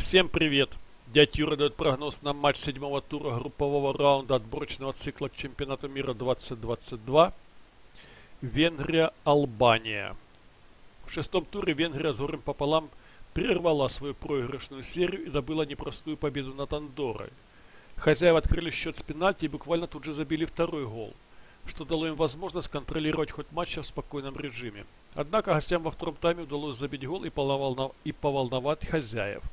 Всем привет! Дядь Юра дает прогноз на матч седьмого тура группового раунда отборочного цикла к чемпионату мира 2022. Венгрия-Албания. В шестом туре Венгрия с горем пополам прервала свою проигрышную серию и добыла непростую победу над Андорой. Хозяева открыли счет с пенальти и буквально тут же забили второй гол, что дало им возможность контролировать хоть матч в спокойном режиме. Однако гостям во втором тайме удалось забить гол и поволновать хозяев –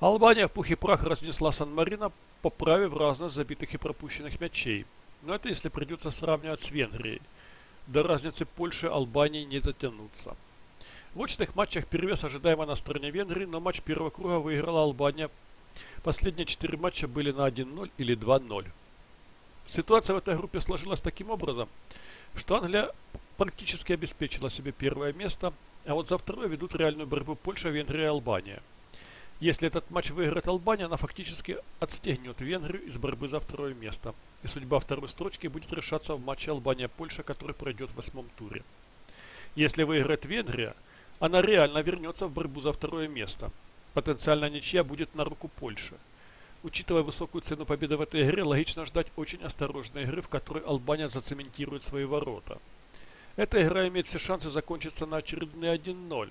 Албания в пух и прах разнесла Сан-Марино, поправив разность забитых и пропущенных мячей. Но это если придется сравнивать с Венгрией. До разницы Польши Албании не дотянуться. В очных матчах перевес ожидаемо на стороне Венгрии, но матч первого круга выиграла Албания. Последние четыре матча были на 1-0 или 2-0. Ситуация в этой группе сложилась таким образом, что Англия практически обеспечила себе первое место, а вот за второе ведут реальную борьбу Польша, Венгрия и Албания – если этот матч выиграет Албания, она фактически отстегнет Венгрию из борьбы за второе место. И судьба второй строчки будет решаться в матче Албания-Польша, который пройдет в восьмом туре. Если выиграет Венгрия, она реально вернется в борьбу за второе место. Потенциальная ничья будет на руку Польши. Учитывая высокую цену победы в этой игре, логично ждать очень осторожной игры, в которой Албания зацементирует свои ворота. Эта игра имеет все шансы закончиться на очередные 1-0.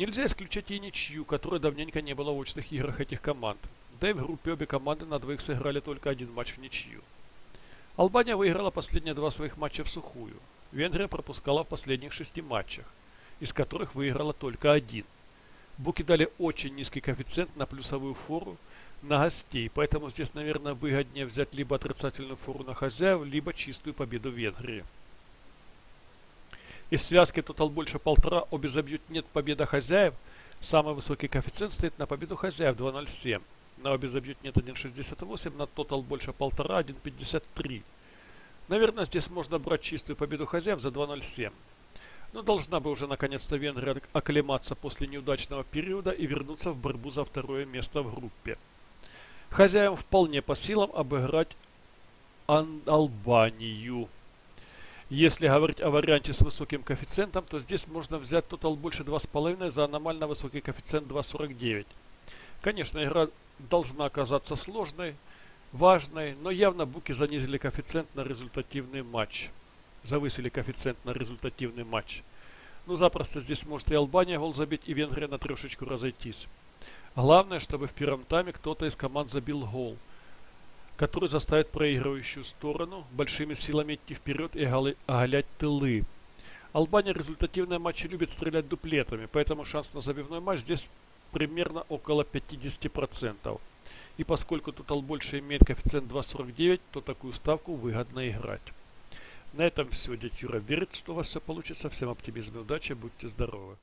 Нельзя исключать и ничью, которой давненько не было в очных играх этих команд. Да и в группе обе команды на двоих сыграли только один матч в ничью. Албания выиграла последние два своих матча в сухую. Венгрия пропускала в последних шести матчах, из которых выиграла только один. Буки дали очень низкий коэффициент на плюсовую фору на гостей, поэтому здесь, наверное, выгоднее взять либо отрицательную фору на хозяев, либо чистую победу Венгрии. Из связки тотал больше полтора, обе забьют нет победа хозяев. Самый высокий коэффициент стоит на победу хозяев 2.07. На обе забьют нет 1.68, на тотал больше полтора 1.53. Наверное, здесь можно брать чистую победу хозяев за 2.07. Но должна бы уже наконец-то Венгрия оклематься после неудачного периода и вернуться в борьбу за второе место в группе. Хозяевам вполне по силам обыграть Албанию. Если говорить о варианте с высоким коэффициентом, то здесь можно взять тотал больше 2,5 за аномально высокий коэффициент 2,49. Конечно, игра должна оказаться сложной, важной, но явно буки занизили коэффициент на результативный матч. Завысили коэффициент на результативный матч. Ну, запросто здесь может и Албания гол забить, и Венгрия на трешечку разойтись. Главное, чтобы в первом тайме кто-то из команд забил гол – который заставит проигрывающую сторону большими силами идти вперед и оголять тылы. Албания результативные матчи любит стрелять дуплетами, поэтому шанс на забивной матч здесь примерно около 50%. И поскольку Тотал больше имеет коэффициент 2.49, то такую ставку выгодно играть. На этом все. Дядь Юра верит, что у вас все получится. Всем оптимизма и удачи. Будьте здоровы.